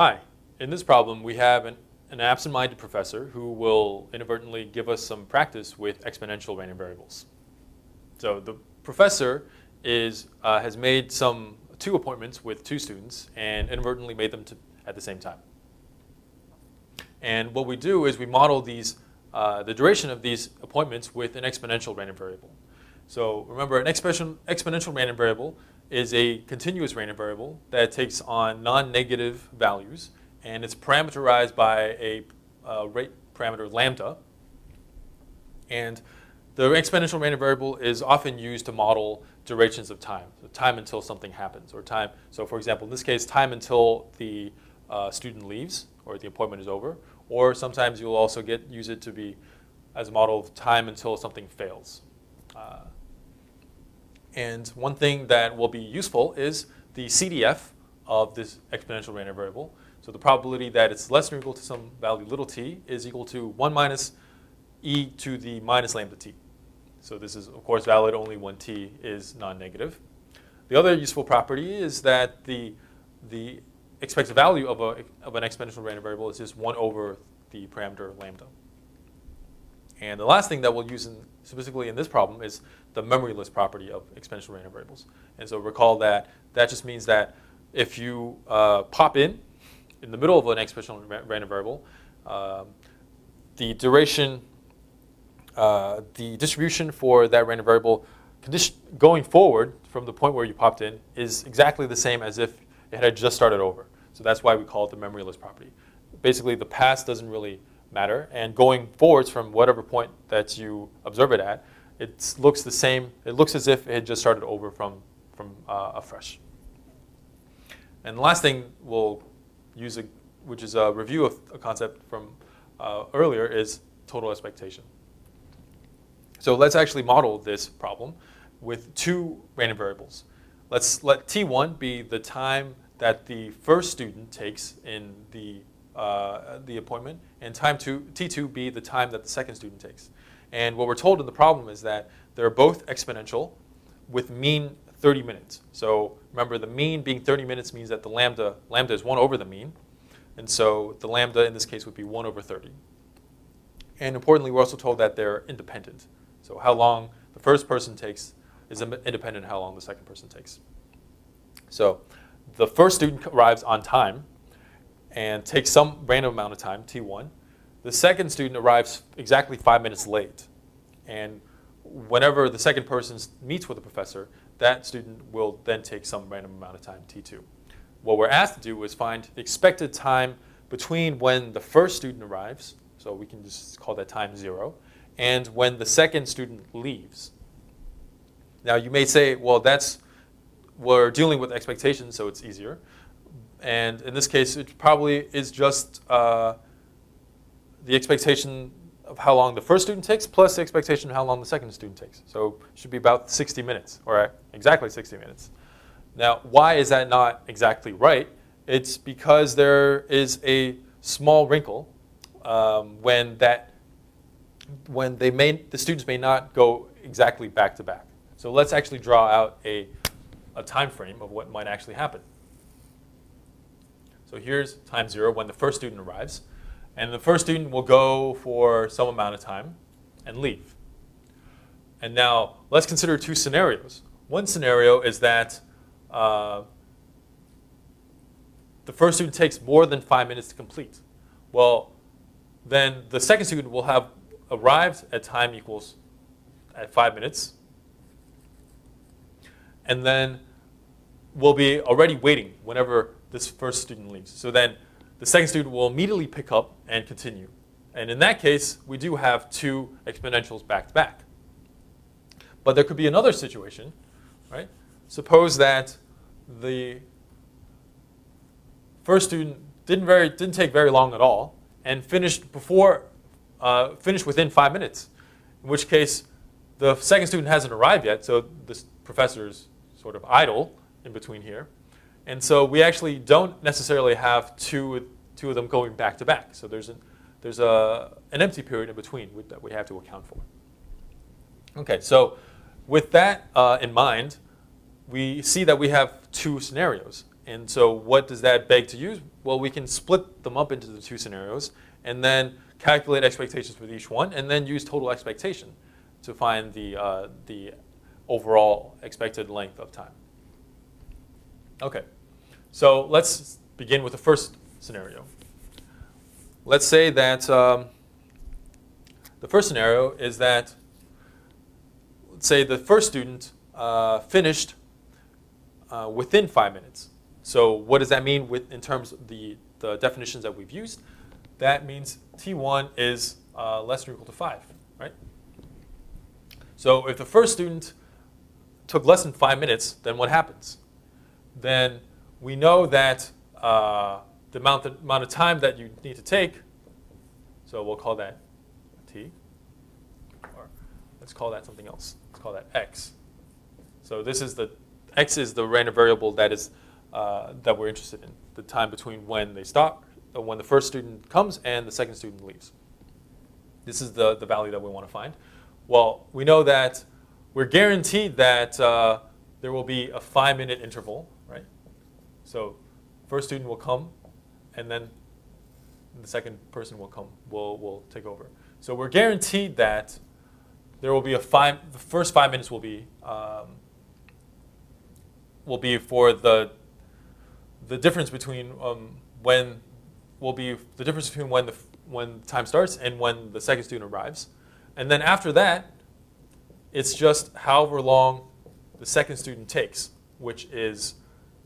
Hi. In this problem, we have an, an absent-minded professor who will inadvertently give us some practice with exponential random variables. So the professor is, uh, has made some two appointments with two students and inadvertently made them to, at the same time. And what we do is we model these, uh, the duration of these appointments with an exponential random variable. So remember, an exponential random variable is a continuous random variable that takes on non-negative values, and it's parameterized by a uh, rate parameter lambda. And the exponential random variable is often used to model durations of time, so time until something happens, or time. So for example, in this case, time until the uh, student leaves or the appointment is over, or sometimes you'll also get use it to be as a model of time until something fails. Uh, and one thing that will be useful is the CDF of this exponential random variable. So the probability that it's less than or equal to some value little t is equal to 1 minus e to the minus lambda t. So this is, of course, valid only when t is non-negative. The other useful property is that the, the expected value of, a, of an exponential random variable is just 1 over the parameter lambda. And the last thing that we'll use in, specifically in this problem is the memoryless property of exponential random variables. And so recall that that just means that if you uh, pop in in the middle of an exponential random variable, um, the duration, uh, the distribution for that random variable going forward from the point where you popped in is exactly the same as if it had just started over. So that's why we call it the memoryless property. Basically, the past doesn't really matter, and going forwards from whatever point that you observe it at, it looks the same. It looks as if it had just started over from, from uh, afresh. And the last thing we'll use, a, which is a review of a concept from uh, earlier, is total expectation. So let's actually model this problem with two random variables. Let's let T1 be the time that the first student takes in the, uh, the appointment, and time two, T2 be the time that the second student takes. And what we're told in the problem is that they're both exponential with mean 30 minutes. So remember, the mean being 30 minutes means that the lambda, lambda is 1 over the mean. And so the lambda in this case would be 1 over 30. And importantly, we're also told that they're independent. So how long the first person takes is independent how long the second person takes. So the first student arrives on time and takes some random amount of time, T1. The second student arrives exactly five minutes late. And whenever the second person meets with the professor, that student will then take some random amount of time, T2. What we're asked to do is find the expected time between when the first student arrives, so we can just call that time zero, and when the second student leaves. Now you may say, well, that's, we're dealing with expectations, so it's easier. And in this case, it probably is just uh, the expectation of how long the first student takes plus the expectation of how long the second student takes. So it should be about 60 minutes, or exactly 60 minutes. Now, why is that not exactly right? It's because there is a small wrinkle um, when that when they may the students may not go exactly back to back. So let's actually draw out a, a time frame of what might actually happen. So here's time zero when the first student arrives. And the first student will go for some amount of time and leave. And now let's consider two scenarios. One scenario is that uh, the first student takes more than five minutes to complete. Well, then the second student will have arrived at time equals at five minutes. And then will be already waiting whenever this first student leaves. So then the second student will immediately pick up and continue. And in that case, we do have two exponentials back to back. But there could be another situation, right? Suppose that the first student didn't, very, didn't take very long at all and finished before, uh, finished within five minutes, in which case the second student hasn't arrived yet, so this professor is sort of idle in between here. And so we actually don't necessarily have two, two of them going back to back. So there's, a there's a, an empty period in between that we have to account for. Okay, so with that uh, in mind, we see that we have two scenarios. And so what does that beg to use Well, we can split them up into the two scenarios and then calculate expectations for each one and then use total expectation to find the, uh, the overall expected length of time. Okay, so let's begin with the first scenario. Let's say that um, the first scenario is that, let's say the first student uh, finished uh, within five minutes. So what does that mean with, in terms of the, the definitions that we've used? That means T1 is uh, less than or equal to 5, right? So if the first student took less than 5 minutes, then what happens? Then we know that uh, the amount, amount of time that you need to take, so we'll call that t, or let's call that something else. Let's call that x. So this is the, x is the random variable that is, uh, that we're interested in, the time between when they stop, uh, when the first student comes and the second student leaves. This is the, the value that we want to find. Well, we know that we're guaranteed that uh, there will be a five minute interval, right? So first student will come and then the second person will come, will, will take over. So we're guaranteed that there will be a five, the first five minutes will be, um, will be for the, the difference between um, when, will be the difference between when the, when time starts and when the second student arrives. And then after that, it's just however long the second student takes, which is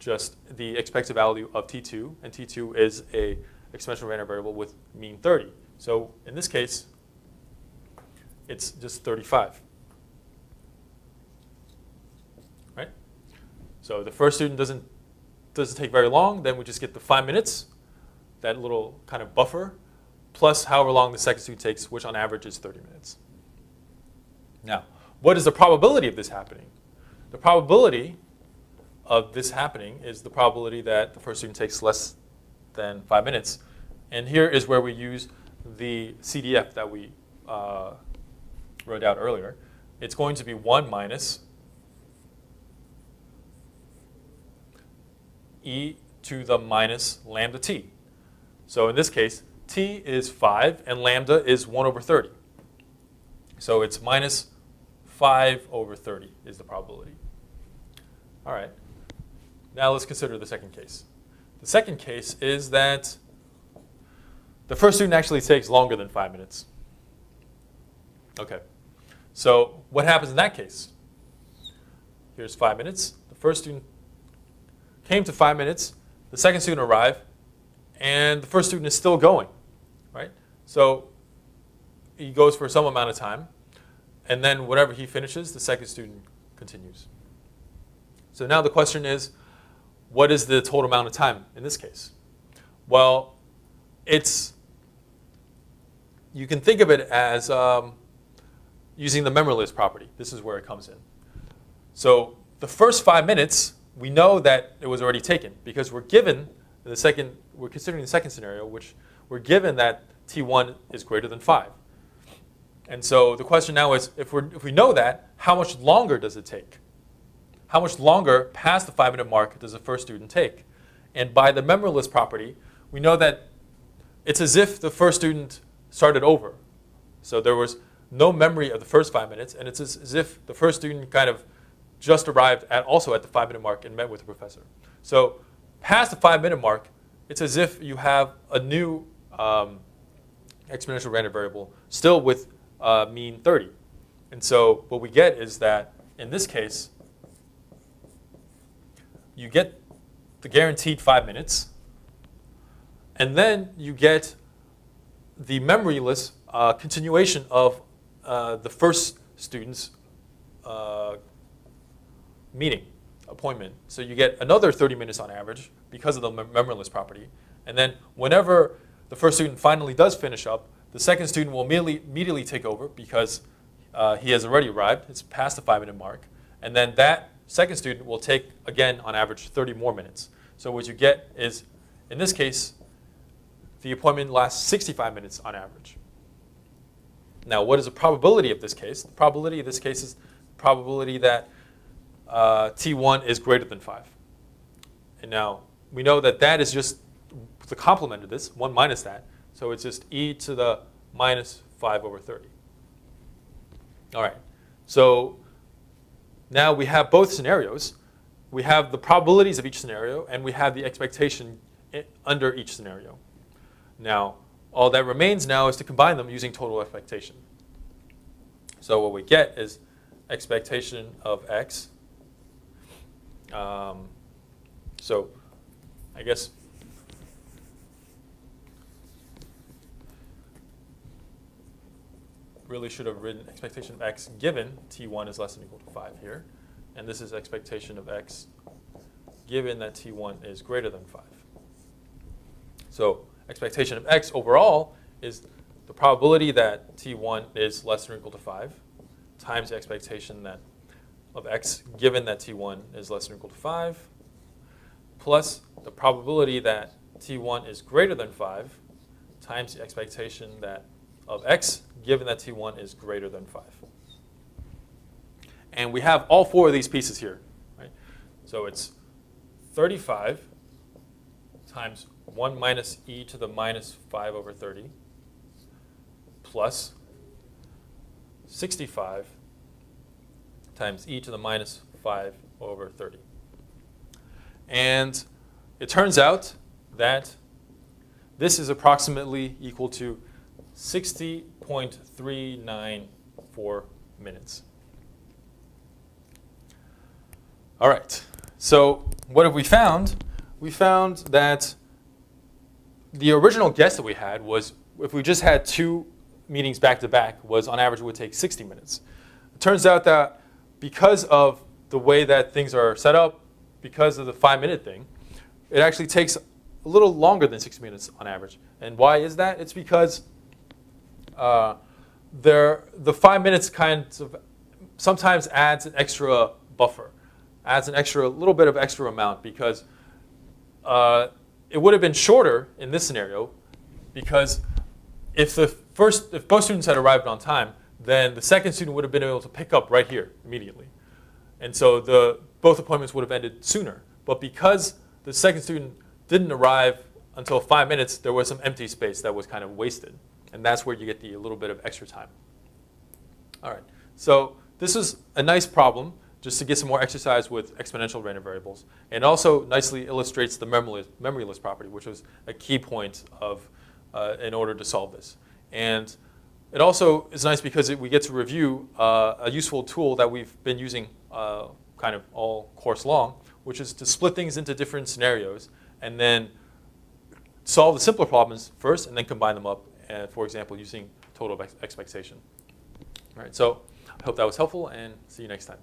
just the expected value of T2, and T2 is a exponential random variable with mean 30. So in this case, it's just 35. Right? So the first student doesn't, doesn't take very long, then we just get the five minutes, that little kind of buffer, plus however long the second student takes, which on average is 30 minutes. Now, what is the probability of this happening? The probability of this happening is the probability that the first student takes less than five minutes. And here is where we use the CDF that we uh, wrote out earlier. It's going to be 1 minus e to the minus lambda t. So in this case, t is 5 and lambda is 1 over 30. So it's minus 5 over 30 is the probability. All right. Now let's consider the second case. The second case is that the first student actually takes longer than five minutes. Okay. So what happens in that case? Here's five minutes. The first student came to five minutes. The second student arrived, and the first student is still going, right? So he goes for some amount of time, and then whatever he finishes, the second student continues. So now the question is, what is the total amount of time in this case? Well, it's, you can think of it as um, using the memoryless property. This is where it comes in. So the first five minutes, we know that it was already taken because we're given the second, we're considering the second scenario, which we're given that T1 is greater than five. And so the question now is, if, we're, if we know that, how much longer does it take? How much longer past the five minute mark does the first student take? And by the memoryless property, we know that it's as if the first student started over. So there was no memory of the first five minutes, and it's as, if the first student kind of just arrived at also at the five minute mark and met with the professor. So past the five minute mark, it's as if you have a new um, exponential random variable still with uh, mean 30. And so what we get is that in this case, you get the guaranteed five minutes, and then you get the memoryless uh, continuation of uh, the first student's uh, meeting, appointment. So you get another 30 minutes on average because of the mem memoryless property. And then whenever the first student finally does finish up, the second student will immediately, immediately take over because uh, he has already arrived. It's past the five minute mark. And then that Second student will take, again, on average, 30 more minutes. So what you get is, in this case, the appointment lasts 65 minutes on average. Now, what is the probability of this case? The probability of this case is probability that uh, T1 is greater than 5. And now, we know that that is just the complement of this, 1 minus that. So it's just e to the minus 5 over 30. All right. So now we have both scenarios. We have the probabilities of each scenario, and we have the expectation under each scenario. Now, all that remains now is to combine them using total expectation. So what we get is expectation of x. Um, so I guess really should have written expectation of x given t1 is less than or equal to 5 here. And this is expectation of x given that t1 is greater than 5. So expectation of x overall is the probability that t1 is less than or equal to 5 times the expectation that of x given that t1 is less than or equal to 5 plus the probability that t1 is greater than 5 times the expectation that of x given that t1 is greater than 5. And we have all four of these pieces here. Right? So it's 35 times 1 minus e to the minus 5 over 30 plus 65 times e to the minus 5 over 30. And it turns out that this is approximately equal to 60.394 minutes. All right, so what have we found? We found that the original guess that we had was if we just had two meetings back to back was on average it would take 60 minutes. It turns out that because of the way that things are set up, because of the five minute thing, it actually takes a little longer than 60 minutes on average. And why is that? It's because uh, there, the five minutes kind of sometimes adds an extra buffer, adds an extra, little bit of extra amount because uh, it would have been shorter in this scenario because if the first, if both students had arrived on time, then the second student would have been able to pick up right here immediately. And so the, both appointments would have ended sooner. But because the second student didn't arrive until five minutes, there was some empty space that was kind of wasted. And that's where you get the little bit of extra time. All right, so this is a nice problem just to get some more exercise with exponential random variables. And also nicely illustrates the memoryless, property, which was a key point of, uh, in order to solve this. And it also is nice because it, we get to review uh, a useful tool that we've been using uh, kind of all course long, which is to split things into different scenarios and then solve the simpler problems first and then combine them up, uh, for example, using total expectation. All right, so I hope that was helpful and see you next time.